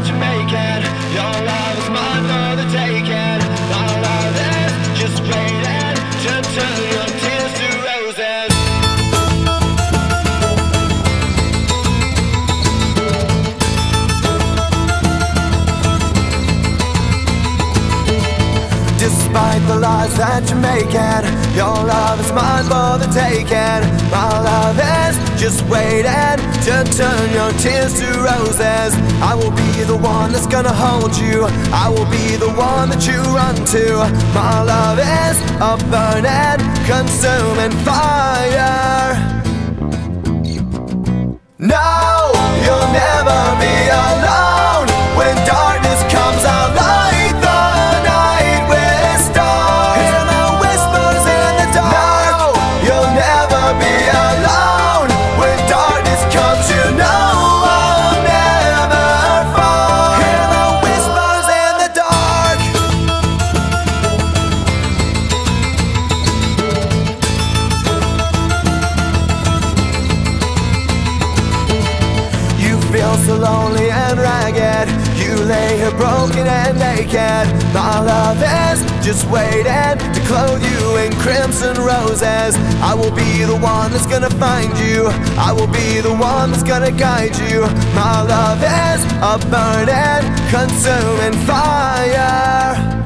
that you make it. Your love is mine for the taking. All of this just waiting to turn your tears to roses. Despite the lies that you're making Your love is mine for the taking. My love is just waiting To turn your tears to roses. I will be the one that's gonna hold you. I will be the one that you run to. My love is a burning, consuming fire lonely and ragged. You lay here broken and naked. My love is just waiting To clothe you in crimson roses. I will be the one that's gonna find you. I will be the one that's gonna guide you. My love is a burning, consuming fire